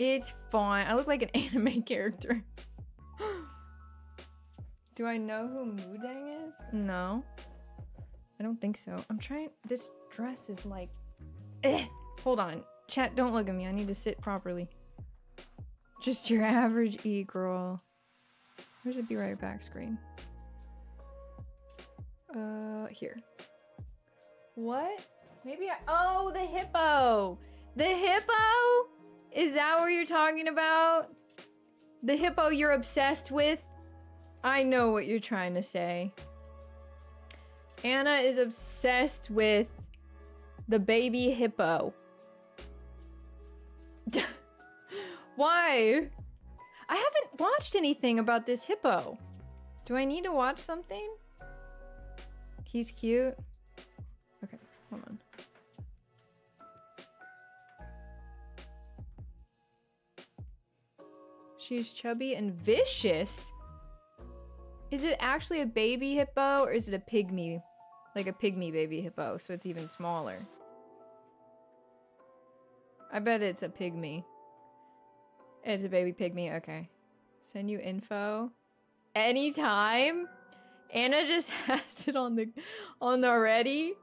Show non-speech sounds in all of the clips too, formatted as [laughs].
It's fine. I look like an [laughs] anime character. [gasps] Do I know who Moo Deng is? No. I don't think so. I'm trying. This dress is like. Eh. Hold on. Chat, don't look at me. I need to sit properly. Just your [laughs] average E girl. Where's the be right back screen? Uh, here. What? Maybe I. Oh, the hippo! The hippo? Is that what you're talking about? The hippo you're obsessed with? I know what you're trying to say. Anna is obsessed with the baby hippo. [laughs] Why? I haven't watched anything about this hippo. Do I need to watch something? He's cute. She's chubby and vicious. Is it actually a baby hippo or is it a pygmy? Like a pygmy baby hippo, so it's even smaller. I bet it's a pygmy. It's a baby pygmy, okay. Send you info. Anytime? Anna just [laughs] has it on the on the ready.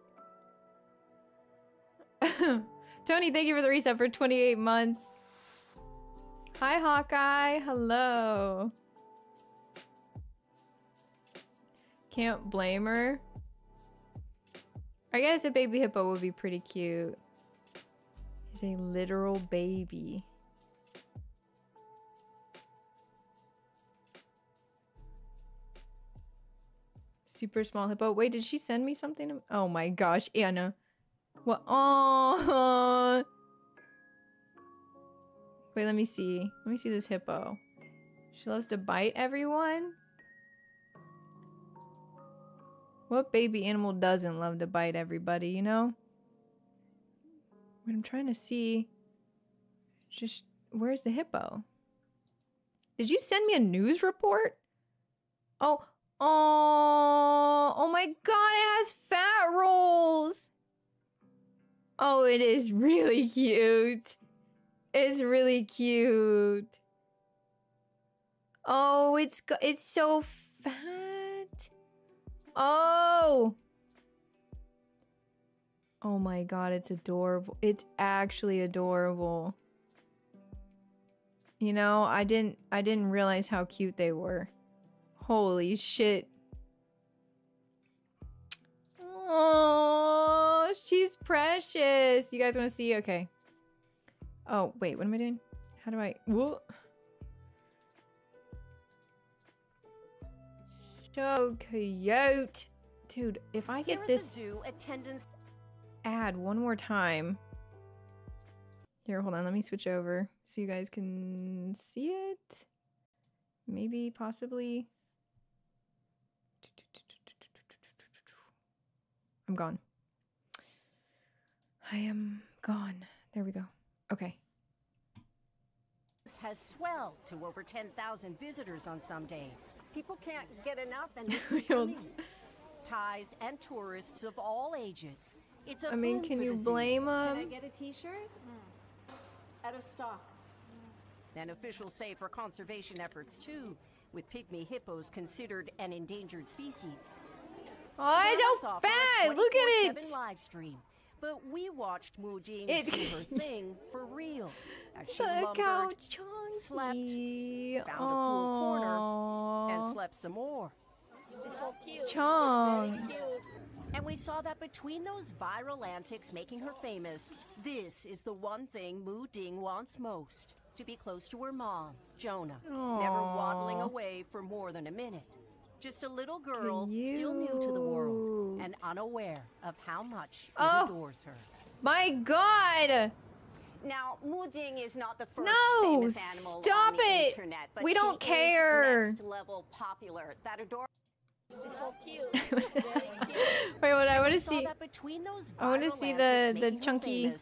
[coughs] Tony, thank you for the reset for 28 months. Hi, Hawkeye. Hello. Can't blame her. I guess a baby hippo would be pretty cute. He's a literal baby. Super small hippo. Wait, did she send me something? Oh my gosh, Anna. What? Oh. Wait, let me see. Let me see this hippo. She loves to bite everyone? What baby animal doesn't love to bite everybody, you know? What I'm trying to see... Just... Where's the hippo? Did you send me a news report? Oh... Oh... Oh my god, it has fat rolls! Oh, it is really [laughs] cute. It's really cute. Oh, it's it's so fat. Oh. Oh my god, it's adorable. It's actually adorable. You know, I didn't I didn't realize how cute they were. Holy shit. Oh, she's precious. You guys want to see? Okay. Oh, wait, what am I doing? How do I... Whoa. So cute. Dude, if I get this zoo, attendance ad one more time. Here, hold on. Let me switch over so you guys can see it. Maybe, possibly. I'm gone. I am gone. There we go. Okay. This has swelled to over 10,000 visitors on some days. People can't get enough and [laughs] ties and tourists of all ages. It's a I mean, can you blame them? Can I get a t-shirt? Mm. Out of stock. And officials say for conservation efforts too, with pygmy hippos considered an endangered species. Oh, it's so fat! Look at it! Live stream. But we watched Moo Deng do her [laughs] thing for real. As she Look lumbered, slept, found Aww. a cool corner, and slept some more. It's so cute. Chong. And we saw that between those viral antics making her famous, this is the one thing Moo Deng wants most. To be close to her mom, Jonah, Aww. never waddling away for more than a minute. Just a little girl, still new to the world, Mm. and unaware of how much oh, he adores her. My God! Now, Moo Deng is not the first no, famous animal stop on the it. internet, but we don't she care. Is next level popular. That adorable. It's so [laughs] cute. Wait, what? I want to see. I want to see the the chunky,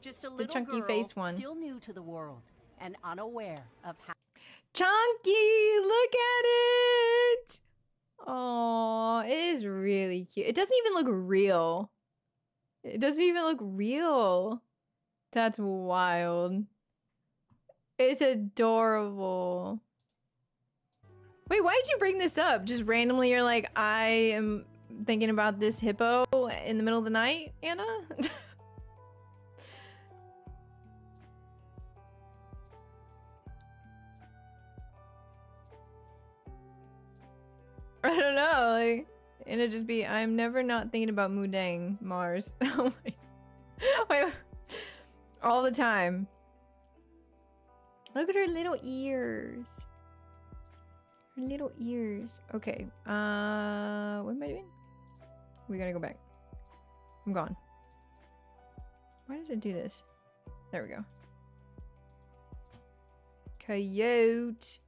just a the chunky girl, face one. Still new to the world and unaware of how. Chunky, look at it. Oh, it is really cute. It doesn't even look real. It doesn't even look real. That's wild. It's adorable. Wait, why did you bring this up? Just randomly, you're like, I am thinking about this hippo in the middle of the night, Anna? [laughs] I don't know, like, and it'd just be, I'm never not thinking about Mudang, Marz. [laughs] oh my, all the time. Look at her little ears. Her little ears. Okay. Uh, what am I doing? We gotta go back. I'm gone. Why does it do this? There we go. Coyote.